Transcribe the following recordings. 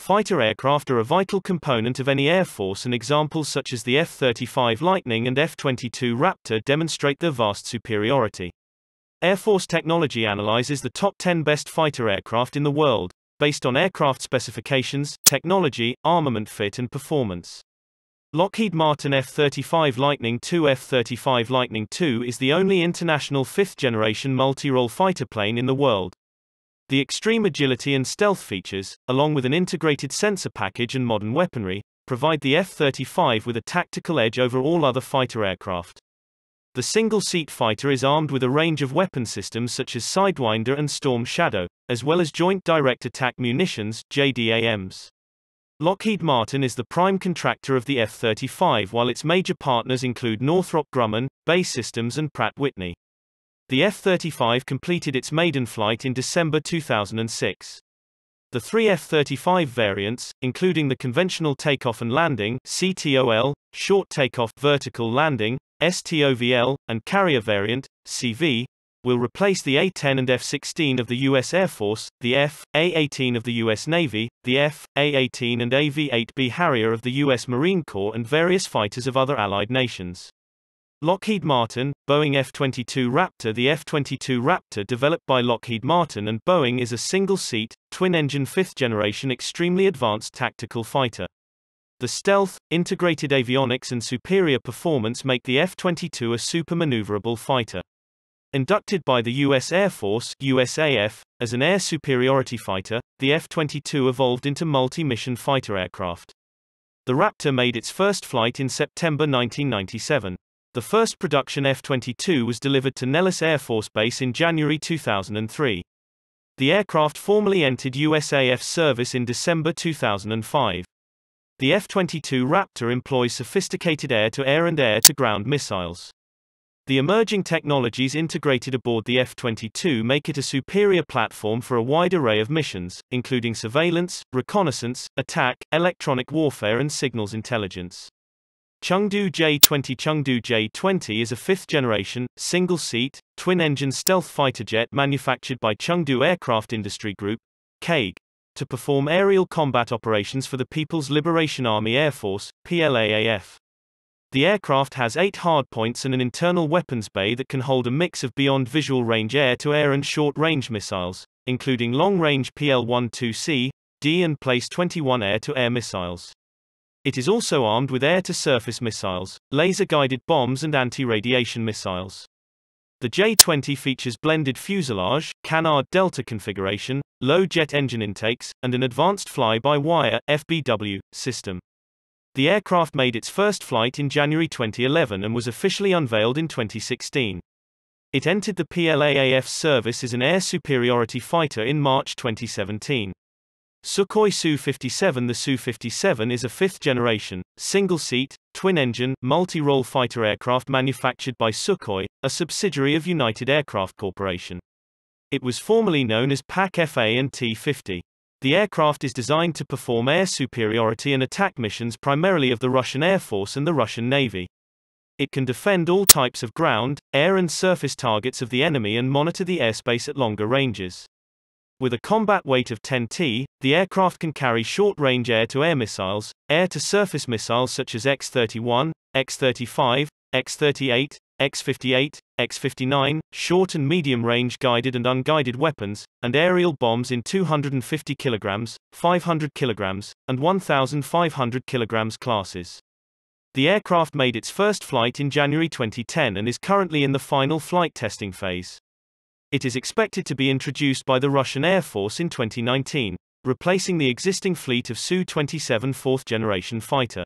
fighter aircraft are a vital component of any air force and examples such as the F-35 Lightning and F-22 Raptor demonstrate their vast superiority. Air Force Technology analyzes the top 10 best fighter aircraft in the world, based on aircraft specifications, technology, armament fit and performance. Lockheed Martin F-35 Lightning II F-35 Lightning II is the only international fifth-generation multi-role fighter plane in the world. The extreme agility and stealth features, along with an integrated sensor package and modern weaponry, provide the F-35 with a tactical edge over all other fighter aircraft. The single-seat fighter is armed with a range of weapon systems such as Sidewinder and Storm Shadow, as well as Joint Direct Attack Munitions JDAMs. Lockheed Martin is the prime contractor of the F-35 while its major partners include Northrop Grumman, BAE Systems and Pratt Whitney. The F-35 completed its maiden flight in December 2006. The three F-35 variants, including the conventional takeoff and landing CTOL, short takeoff vertical landing, STOVL, and carrier variant, CV, will replace the A-10 and F-16 of the U.S. Air Force, the F, A-18 of the U.S. Navy, the F, A-18 and AV-8B Harrier of the U.S. Marine Corps and various fighters of other allied nations. Lockheed Martin, Boeing F-22 Raptor The F-22 Raptor developed by Lockheed Martin and Boeing is a single-seat, twin-engine fifth-generation extremely advanced tactical fighter. The stealth, integrated avionics and superior performance make the F-22 a super-maneuverable fighter. Inducted by the U.S. Air Force USAF, as an air superiority fighter, the F-22 evolved into multi-mission fighter aircraft. The Raptor made its first flight in September 1997. The first production F-22 was delivered to Nellis Air Force Base in January 2003. The aircraft formally entered USAF service in December 2005. The F-22 Raptor employs sophisticated air-to-air and air-to-ground missiles. The emerging technologies integrated aboard the F-22 make it a superior platform for a wide array of missions, including surveillance, reconnaissance, attack, electronic warfare and signals intelligence. Chengdu J-20 Chengdu J-20 is a fifth-generation, single-seat, twin-engine stealth fighter jet manufactured by Chengdu Aircraft Industry Group, CAIG, to perform aerial combat operations for the People's Liberation Army Air Force, PLAAF. The aircraft has eight hardpoints and an internal weapons bay that can hold a mix of beyond visual range air-to-air and short-range missiles, including long-range PL-12C, D and PL-21 air-to-air missiles. It is also armed with air-to-surface missiles, laser-guided bombs and anti-radiation missiles. The J-20 features blended fuselage, canard delta configuration, low jet engine intakes, and an advanced fly-by-wire FBW system. The aircraft made its first flight in January 2011 and was officially unveiled in 2016. It entered the PLAAF service as an air superiority fighter in March 2017. Sukhoi Su-57 The Su-57 is a fifth-generation, single-seat, twin-engine, multi-role fighter aircraft manufactured by Sukhoi, a subsidiary of United Aircraft Corporation. It was formerly known as PAK FA and T-50. The aircraft is designed to perform air superiority and attack missions primarily of the Russian Air Force and the Russian Navy. It can defend all types of ground, air and surface targets of the enemy and monitor the airspace at longer ranges. With a combat weight of 10 t, the aircraft can carry short-range air-to-air missiles, air-to-surface missiles such as X-31, X-35, X-38, X-58, X-59, short and medium-range guided and unguided weapons, and aerial bombs in 250 kg, 500 kg, and 1,500 kg classes. The aircraft made its first flight in January 2010 and is currently in the final flight testing phase. It is expected to be introduced by the Russian Air Force in 2019, replacing the existing fleet of Su-27 fourth-generation fighter.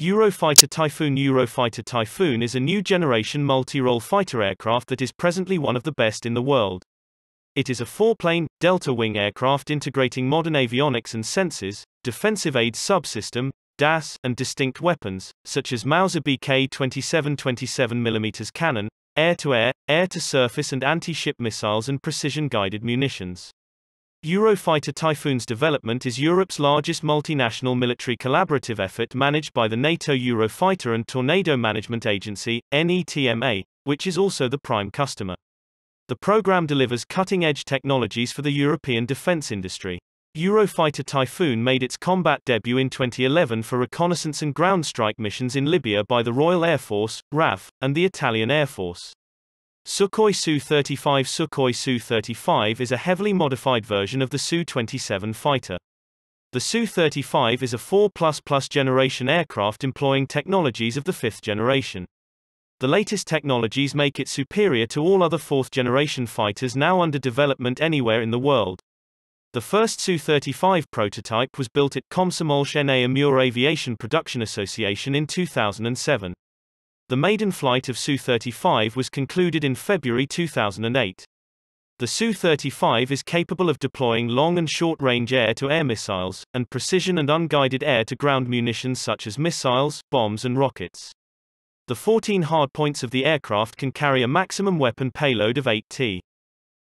Eurofighter Typhoon Eurofighter Typhoon is a new generation multi-role fighter aircraft that is presently one of the best in the world. It is a foreplane, delta-wing aircraft integrating modern avionics and sensors, defensive aid subsystem, DAS, and distinct weapons, such as Mauser BK 27 27mm cannon, air-to-air, air-to-surface and anti-ship missiles and precision-guided munitions. Eurofighter Typhoon's development is Europe's largest multinational military collaborative effort managed by the NATO Eurofighter and Tornado Management Agency, NETMA, which is also the prime customer. The program delivers cutting-edge technologies for the European defense industry. Eurofighter Typhoon made its combat debut in 2011 for reconnaissance and ground strike missions in Libya by the Royal Air Force, RAF, and the Italian Air Force. Sukhoi Su-35 Sukhoi Su-35 is a heavily modified version of the Su-27 fighter. The Su-35 is a 4++ generation aircraft employing technologies of the fifth generation. The latest technologies make it superior to all other fourth-generation fighters now under development anywhere in the world. The first Su-35 prototype was built at Komsomolsk na Amur Aviation Production Association in 2007. The maiden flight of Su-35 was concluded in February 2008. The Su-35 is capable of deploying long and short-range air-to-air missiles, and precision and unguided air-to-ground munitions such as missiles, bombs and rockets. The 14 hardpoints of the aircraft can carry a maximum weapon payload of 8 t.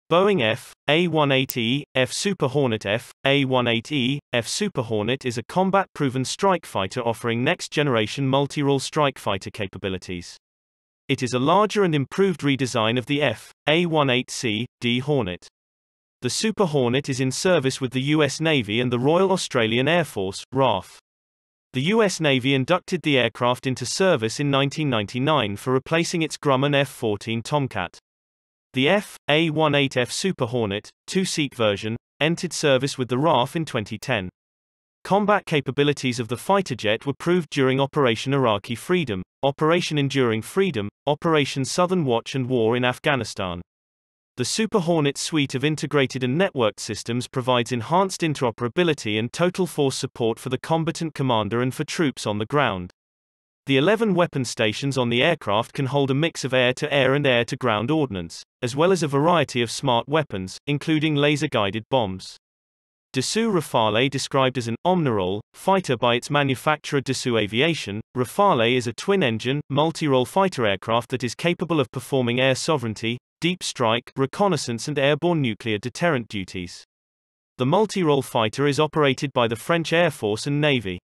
Boeing F, A-18E, F Super Hornet F, A-18E, F Super Hornet is a combat-proven strike fighter offering next-generation multi-role strike fighter capabilities. It is a larger and improved redesign of the F, A-18C, D Hornet. The Super Hornet is in service with the U.S. Navy and the Royal Australian Air Force, RAF. The U.S. Navy inducted the aircraft into service in 1999 for replacing its Grumman F-14 Tomcat. The F.A-18F Super Hornet, two-seat version, entered service with the RAF in 2010. Combat capabilities of the fighter jet were proved during Operation Iraqi Freedom, Operation Enduring Freedom, Operation Southern Watch and War in Afghanistan. The Super Hornet suite of integrated and networked systems provides enhanced interoperability and total force support for the combatant commander and for troops on the ground. The 11 weapon stations on the aircraft can hold a mix of air-to-air and air-to-ground ordnance, as well as a variety of smart weapons, including laser-guided bombs. Dassault Rafale described as an Omnirole fighter by its manufacturer Dassault Aviation, Rafale is a twin-engine, multi-role fighter aircraft that is capable of performing air sovereignty, deep strike, reconnaissance and airborne nuclear deterrent duties. The multi-role fighter is operated by the French Air Force and Navy.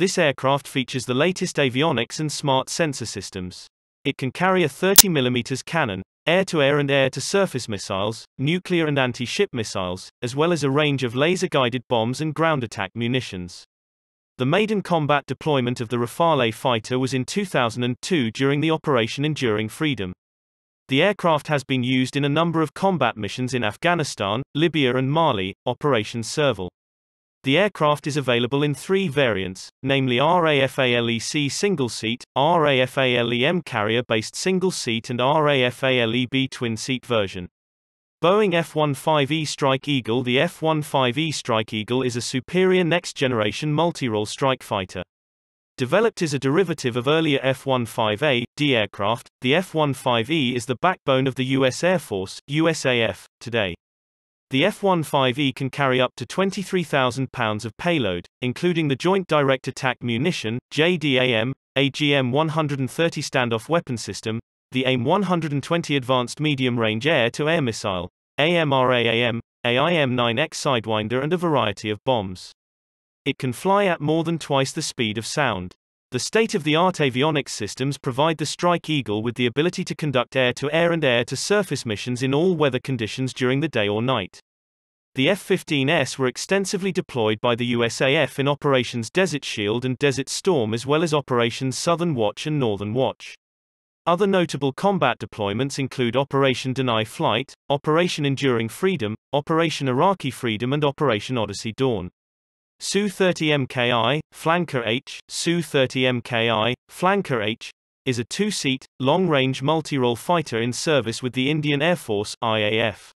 This aircraft features the latest avionics and smart sensor systems. It can carry a 30mm cannon, air-to-air and air-to-surface missiles, nuclear and anti-ship missiles, as well as a range of laser-guided bombs and ground attack munitions. The maiden combat deployment of the Rafale fighter was in 2002 during the Operation Enduring Freedom. The aircraft has been used in a number of combat missions in Afghanistan, Libya and Mali, Operation Serval. The aircraft is available in three variants, namely Rafale C single-seat, Rafale M carrier-based single-seat and Rafale B twin-seat version. Boeing F-15E Strike Eagle The F-15E Strike Eagle is a superior next-generation multi-role strike fighter. Developed as a derivative of earlier F-15A, D aircraft, the F-15E is the backbone of the U.S. Air Force, USAF, today. The F-15E can carry up to 23,000 pounds of payload, including the Joint Direct Attack Munition, JDAM, AGM-130 standoff weapon system, the AIM-120 Advanced Medium Range Air-to-Air Missile, AMRAAM, AIM-9X Sidewinder and a variety of bombs. It can fly at more than twice the speed of sound. The state-of-the-art avionics systems provide the Strike Eagle with the ability to conduct air-to-air and air-to-surface missions in all weather conditions during the day or night. The F-15S were extensively deployed by the USAF in Operations Desert Shield and Desert Storm as well as Operations Southern Watch and Northern Watch. Other notable combat deployments include Operation Deny Flight, Operation Enduring Freedom, Operation Iraqi Freedom and Operation Odyssey Dawn. Su-30 MKI, Flanker H, Su-30 MKI, Flanker H, is a two-seat, long-range multi-role fighter in service with the Indian Air Force IAF.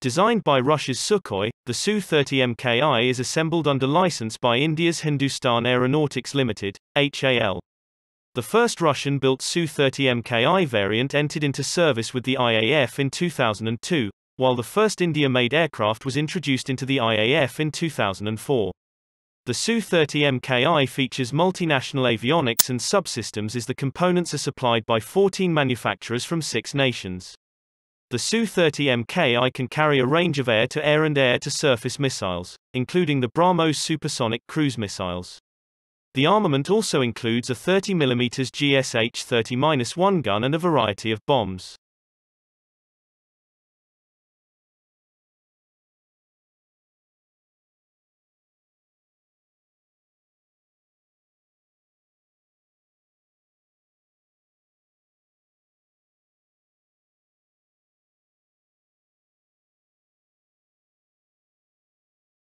Designed by Russia's Sukhoi, the Su-30 MKI is assembled under license by India's Hindustan Aeronautics Limited, HAL. The first Russian-built Su-30 MKI variant entered into service with the IAF in 2002, while the first India-made aircraft was introduced into the IAF in 2004. The Su-30 MKI features multinational avionics and subsystems as the components are supplied by 14 manufacturers from six nations. The Su-30 MKI can carry a range of air-to-air and air-to-surface missiles, including the BrahMos supersonic cruise missiles. The armament also includes a 30mm GSH-30-1 gun and a variety of bombs.